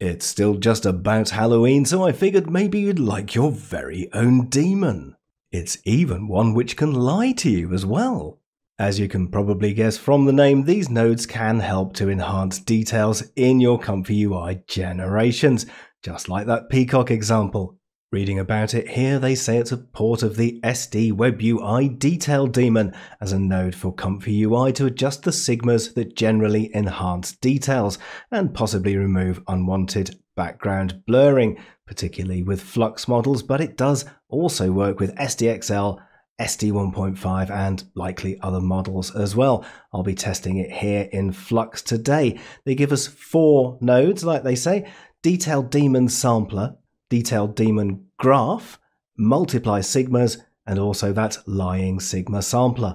It's still just about Halloween, so I figured maybe you'd like your very own demon. It's even one which can lie to you as well. As you can probably guess from the name, these nodes can help to enhance details in your Comfy UI generations, just like that Peacock example. Reading about it here, they say it's a port of the SD Web UI Detail Daemon as a node for Comfy UI to adjust the sigmas that generally enhance details and possibly remove unwanted background blurring, particularly with Flux models, but it does also work with SDXL SD 1.5 and likely other models as well. I'll be testing it here in Flux today. They give us four nodes, like they say, detailed daemon sampler, detailed daemon graph, multiply sigmas, and also that lying sigma sampler.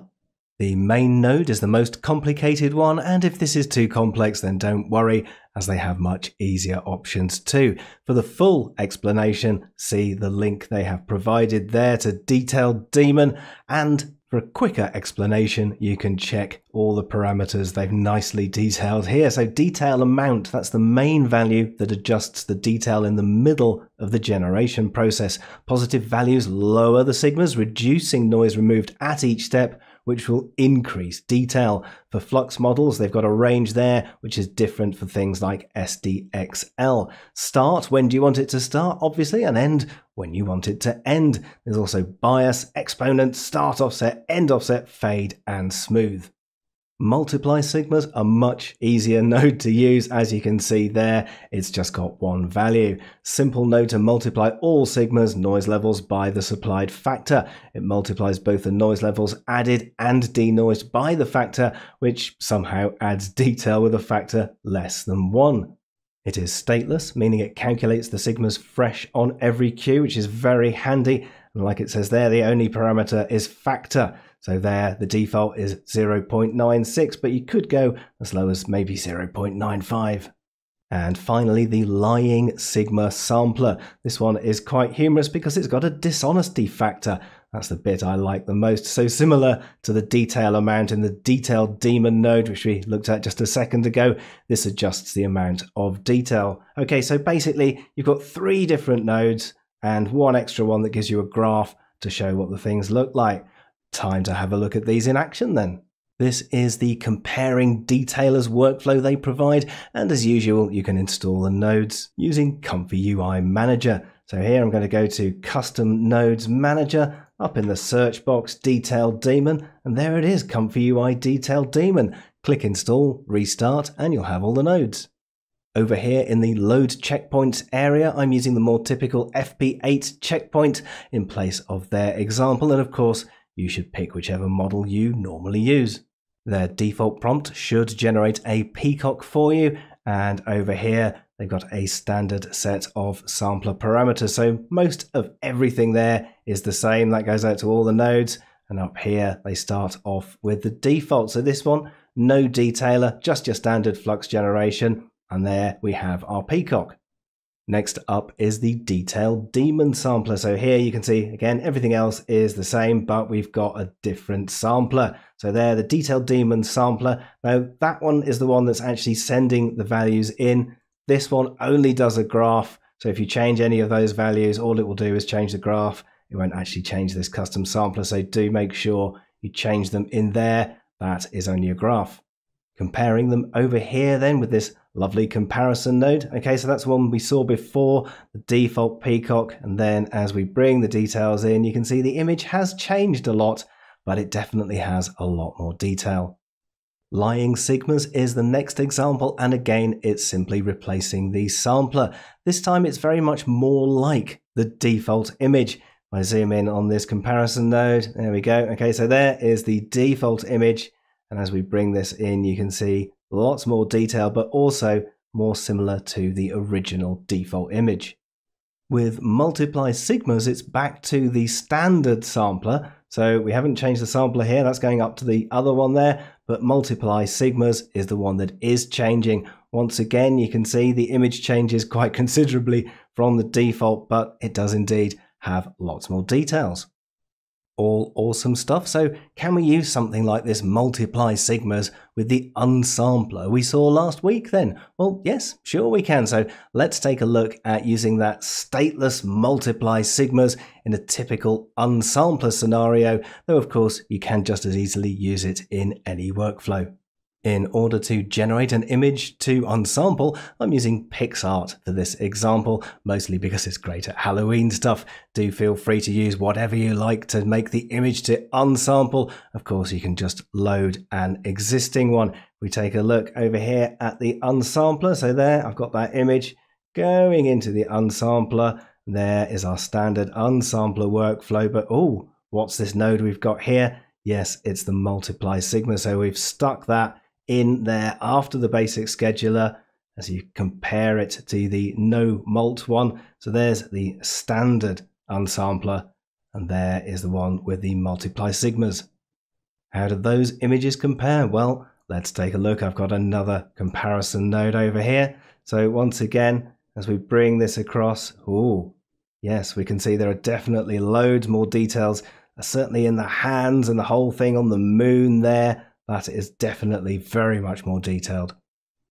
The main node is the most complicated one, and if this is too complex, then don't worry, as they have much easier options too. For the full explanation, see the link they have provided there to Detailed Daemon, and for a quicker explanation, you can check all the parameters they've nicely detailed here. So detail amount, that's the main value that adjusts the detail in the middle of the generation process. Positive values lower the sigmas, reducing noise removed at each step, which will increase detail. For Flux models, they've got a range there, which is different for things like SDXL. Start, when do you want it to start, obviously, and end when you want it to end. There's also bias, exponent, start offset, end offset, fade, and smooth. Multiply sigmas are much easier node to use. As you can see there, it's just got one value. Simple node to multiply all sigmas noise levels by the supplied factor. It multiplies both the noise levels added and denoised by the factor, which somehow adds detail with a factor less than one. It is stateless, meaning it calculates the sigmas fresh on every queue, which is very handy. And like it says there, the only parameter is factor. So there, the default is 0.96, but you could go as low as maybe 0.95. And finally, the lying sigma sampler. This one is quite humorous because it's got a dishonesty factor. That's the bit I like the most. So similar to the detail amount in the detailed daemon node, which we looked at just a second ago, this adjusts the amount of detail. Okay, so basically you've got three different nodes and one extra one that gives you a graph to show what the things look like. Time to have a look at these in action then. This is the comparing detailers workflow they provide, and as usual, you can install the nodes using Comfy UI Manager. So here I'm going to go to Custom Nodes Manager, up in the search box, Detailed Daemon, and there it is, Comfy UI Detailed Daemon. Click Install, Restart, and you'll have all the nodes. Over here in the load checkpoints area, I'm using the more typical FP8 checkpoint in place of their example, and of course, you should pick whichever model you normally use. Their default prompt should generate a peacock for you, and over here they've got a standard set of sampler parameters. So most of everything there is the same. That goes out to all the nodes, and up here they start off with the default. So this one, no detailer, just your standard flux generation, and there we have our peacock. Next up is the detailed daemon sampler. So here you can see again, everything else is the same, but we've got a different sampler. So there, the detailed daemon sampler. Now that one is the one that's actually sending the values in. This one only does a graph. So if you change any of those values, all it will do is change the graph. It won't actually change this custom sampler. So do make sure you change them in there. That is only a graph. Comparing them over here then with this lovely comparison node. Okay, so that's one we saw before, the default peacock. And then as we bring the details in, you can see the image has changed a lot, but it definitely has a lot more detail. Lying sigmas is the next example, and again, it's simply replacing the sampler. This time it's very much more like the default image. I zoom in on this comparison node, there we go. Okay, so there is the default image. And as we bring this in, you can see lots more detail, but also more similar to the original default image. With multiply sigmas, it's back to the standard sampler. So we haven't changed the sampler here, that's going up to the other one there, but multiply sigmas is the one that is changing. Once again, you can see the image changes quite considerably from the default, but it does indeed have lots more details. All awesome stuff. So, can we use something like this multiply sigmas with the unsampler we saw last week then? Well, yes, sure we can. So, let's take a look at using that stateless multiply sigmas in a typical unsampler scenario, though, of course, you can just as easily use it in any workflow. In order to generate an image to unsample, I'm using PixArt for this example, mostly because it's great at Halloween stuff. Do feel free to use whatever you like to make the image to unsample. Of course, you can just load an existing one. We take a look over here at the unsampler. So there, I've got that image going into the unsampler. There is our standard unsampler workflow. But oh, what's this node we've got here? Yes, it's the multiply sigma. So we've stuck that in there after the basic scheduler as you compare it to the no mult one. So there's the standard unsampler, and there is the one with the multiply sigmas. How do those images compare? Well, let's take a look. I've got another comparison node over here. So once again, as we bring this across, oh, yes, we can see there are definitely loads more details, certainly in the hands and the whole thing on the moon there. That is definitely very much more detailed.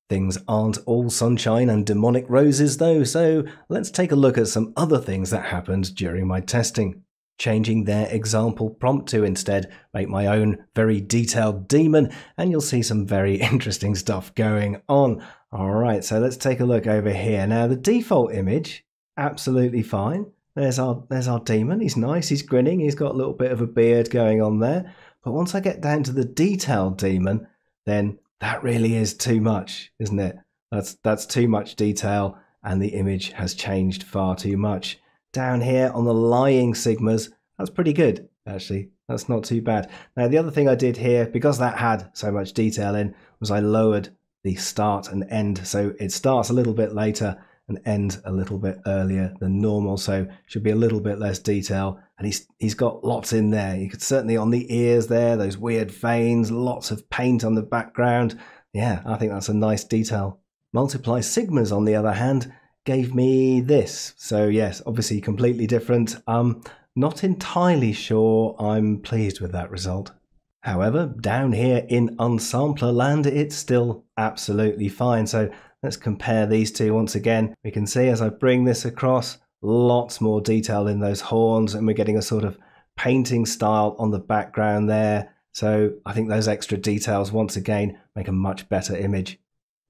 Things aren't all sunshine and demonic roses though, so let's take a look at some other things that happened during my testing. Changing their example prompt to instead make my own very detailed demon, and you'll see some very interesting stuff going on. Alright, so let's take a look over here. Now, the default image, absolutely fine. There's our there's our demon. He's nice. He's grinning. He's got a little bit of a beard going on there. But once I get down to the detailed daemon, then that really is too much, isn't it? That's that's too much detail and the image has changed far too much. Down here on the lying sigmas, that's pretty good, actually. That's not too bad. Now, the other thing I did here, because that had so much detail in, was I lowered the start and end. So it starts a little bit later and end a little bit earlier than normal. So should be a little bit less detail. And he's he's got lots in there. You could certainly on the ears there, those weird veins, lots of paint on the background. Yeah, I think that's a nice detail. Multiply sigmas, on the other hand, gave me this. So yes, obviously completely different. Um, not entirely sure I'm pleased with that result. However, down here in unsampler land, it's still absolutely fine. So Let's compare these two once again. We can see as I bring this across, lots more detail in those horns and we're getting a sort of painting style on the background there. So I think those extra details once again make a much better image.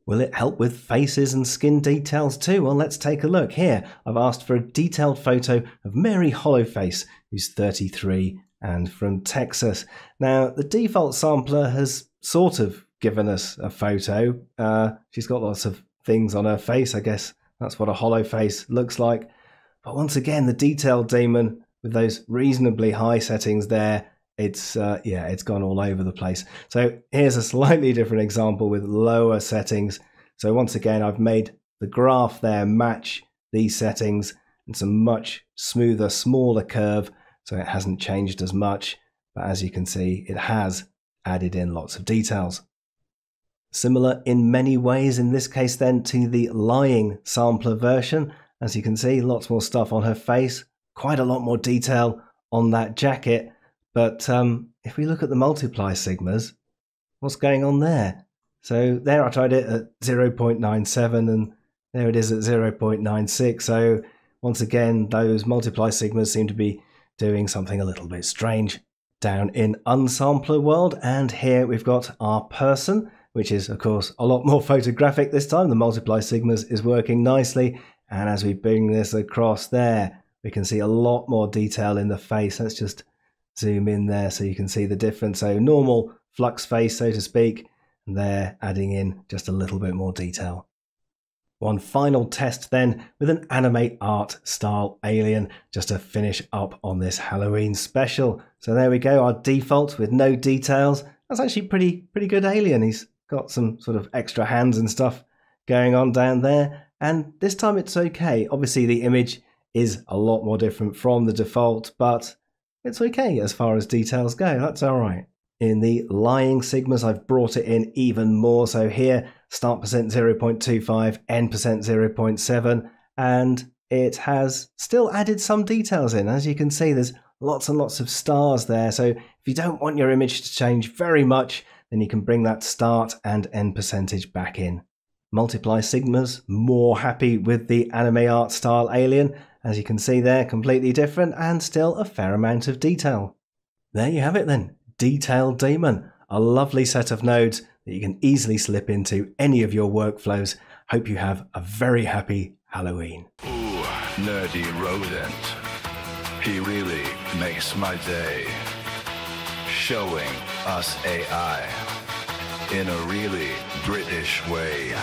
Will it help with faces and skin details too? Well, let's take a look. Here, I've asked for a detailed photo of Mary Hollowface, who's 33 and from Texas. Now, the default sampler has sort of given us a photo. Uh, she's got lots of things on her face. I guess that's what a hollow face looks like. But once again, the detailed daemon with those reasonably high settings there, it's uh, yeah, it's gone all over the place. So here's a slightly different example with lower settings. So once again, I've made the graph there match these settings and some much smoother, smaller curve. So it hasn't changed as much, but as you can see, it has added in lots of details. Similar in many ways in this case then to the lying sampler version. As you can see, lots more stuff on her face, quite a lot more detail on that jacket. But um, if we look at the multiply sigmas, what's going on there? So there I tried it at 0.97 and there it is at 0.96. So once again, those multiply sigmas seem to be doing something a little bit strange down in unsampler world. And here we've got our person which is, of course, a lot more photographic this time. The multiply sigmas is working nicely. And as we bring this across there, we can see a lot more detail in the face. Let's just zoom in there so you can see the difference. So normal flux face, so to speak, and there adding in just a little bit more detail. One final test then with an anime art style alien just to finish up on this Halloween special. So there we go, our default with no details. That's actually pretty pretty good alien. He's got some sort of extra hands and stuff going on down there. And this time it's okay. Obviously, the image is a lot more different from the default, but it's okay as far as details go. That's all right. In the lying sigmas, I've brought it in even more. So here, start percent 0.25, end percent 0.7, and it has still added some details in. As you can see, there's lots and lots of stars there. So if you don't want your image to change very much, then you can bring that start and end percentage back in. Multiply Sigmas more happy with the anime art style alien. As you can see there, completely different and still a fair amount of detail. There you have it then, Detailed Daemon, a lovely set of nodes that you can easily slip into any of your workflows. Hope you have a very happy Halloween. Ooh, nerdy rodent. He really makes my day. Showing us AI in a really British way.